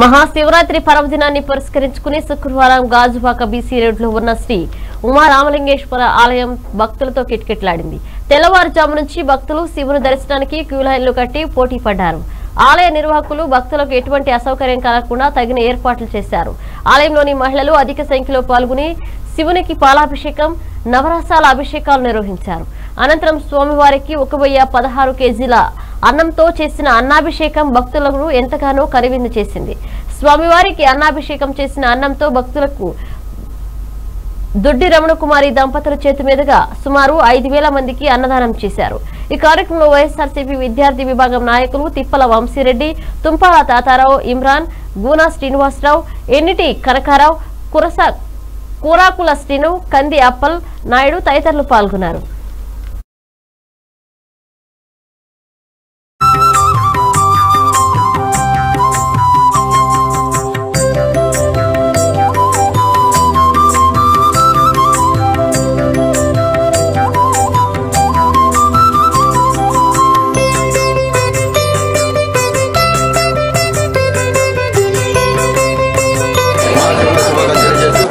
మహాశివరాత్రి పర్వదినాన్ని పురస్కరించుకుని శుక్రవారం గాజువాక బీసీ రోడ్లో ఉన్న శ్రీ ఉమా రామలింగేశ్వర ఆలయం భక్తులతో కిటకిటలాడింది. తెల్లవారుజాము నుంచి భక్తులు శివుని దర్శనానికి క్యూ లైన్లు కట్టి పోటీ పడ్డారు. ఆలయ నిర్వాహకులు భక్తులకు ఎటువంటి అసౌకర్యం కలగకుండా తగిన ఏర్పాట్లు చేశారు. ఆలయంలోని మహిళలు అధిక సంఖ్యలో పాల్గొని శివునికి పాలాభిషేకం నవరసాల అభిషేకాలు నిర్వహించారు. అనంతరం స్వామివారికి ఒక వెయ్యి పదహారు కేజీల అన్నంతో చేసిన అన్నాభిషేకం భక్తులకు ఎంతగానో కరివిందు చేసింది. స్వామివారికి అన్నాభిషేకం చేసిన అన్నంతో భక్తులకు దొడ్డి రమణకుమారి దంపతుల చేతి మీదుగా సుమారు ఐదు వేల మందికి అన్నదానం చేశారు. ఈ కార్యక్రమంలో వైఎస్ఆర్సీపీ విద్యార్థి విభాగం నాయకులు తిప్పల వంశీరెడ్డి తుంపాల తాతారావు ఇమ్రాన్ గూనా శ్రీనివాసరావు ఎన్నిటి కనకారావు కురస కూరాకుల శ్రీను కంది అప్పల్ నాయుడు తదితరులు పాల్గొన్నారు.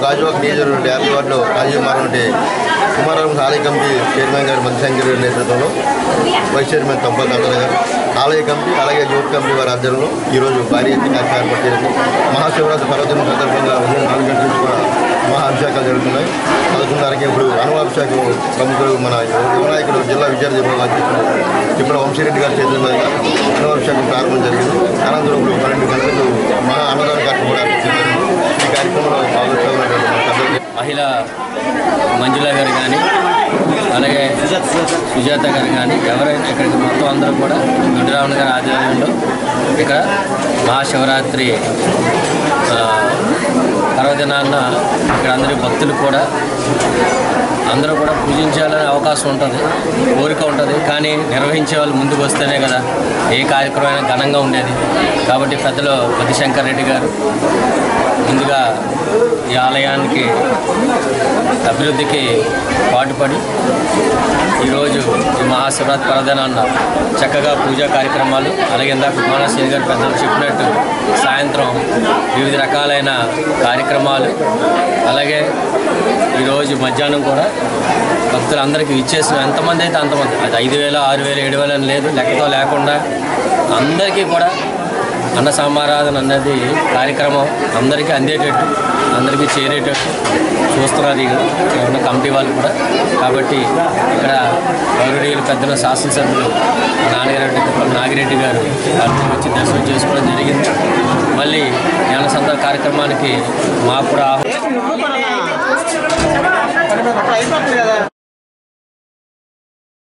గాజువాక్ నియోజకవర్గం యాభై వార్డులో రాజీవ్ మారం అంటే కుమారం ఆలయ కమిటీ చైర్మన్ గారు మధుశంకర్ గారి నేతృత్వంలో వైస్ చైర్మన్ తంపల్ తాతల గారు ఆలయ కమిటీ అలాగే యూత్ కమిటీ వారి ఆధ్వర్యంలో ఈరోజు భారీ ఎత్తున కార్యక్రమం ఏర్పాటు మహాశివరాత్రి పర్వదినం సందర్భంగా ఉదయం నాలుగు గంటల నుంచి కూడా మహాభిషేకాలు జరుగుతున్నాయి. పదకొండున్నరకి ఇప్పుడు అనువాభిషేకం ప్రముఖులు మన యువనాయకుడు జిల్లా విద్యార్థి అధ్యక్షుడు ఇప్పుడు వంశీరెడ్డి గారి చేతుల మీద అనువాభిషేకం ప్రారంభం జరిగింది. అనంతరం ఇప్పుడు పన్నెండు గంటలకు మహా అన్నదాన కార్యక్రమం కూడా ఈ కార్యక్రమంలో పాల్గొన్నటువంటి మహిళ మంజుల గారు కానీ అలాగే సుజాత గారు కానీ ఎవరైనా ఇక్కడికి మొత్తం అందరూ కూడా గుడ్డిరావణ గారి ఆధ్వర్యంలో ఇక్కడ మహాశివరాత్రి ఆ, పర్వదినాన్న ఇక్కడ అందరి భక్తులు కూడా అందరూ కూడా పూజించాలనే అవకాశం ఉంటుంది కోరిక ఉంటుంది. కానీ నిర్వహించే వాళ్ళు ముందుకు వస్తేనే కదా ఏ కార్యక్రమం ఘనంగా ఉండేది. కాబట్టి పెద్దలు పతిశంకర్ రెడ్డి గారు ముందుగా ఈ ఆలయానికి అభివృద్ధికి పాటుపడి ఈరోజు ఈ మహాశివరాత్రి పర్వదినాన్న చక్కగా పూజా కార్యక్రమాలు అలాగే ఇందాక కుమారశ్రీ గారు పెద్దలు చెప్పినట్టు సాయంత్రం వివిధ రకాలైన కార్యక్రమాలు అలాగే ఈరోజు మధ్యాహ్నం కూడా భక్తులందరికీ ఇచ్చేసిన ఎంతమంది అయితే అంతమంది అది ఐదు వేల ఆరు వేలు ఏడు వేలు అని లేదు లెక్కతో లేకుండా అందరికీ కూడా అన్న సమారాధన అన్నది కార్యక్రమం అందరికీ అందేటట్టు అందరికీ చేరేటట్టు చూస్తున్నారు ఇక్కడ ఉన్న కమిటీ వాళ్ళు కూడా. కాబట్టి ఇక్కడ గౌరవీయులు పెద్దల శాసనసభ్యులు నాన్నగారెడ్డి నాగిరెడ్డి గారు వచ్చి దర్శనం చేసుకోవడం జరిగింది. మళ్ళీ జ్ఞాన సంత కార్యక్రమానికి మా కూడా ఆహ్వానం.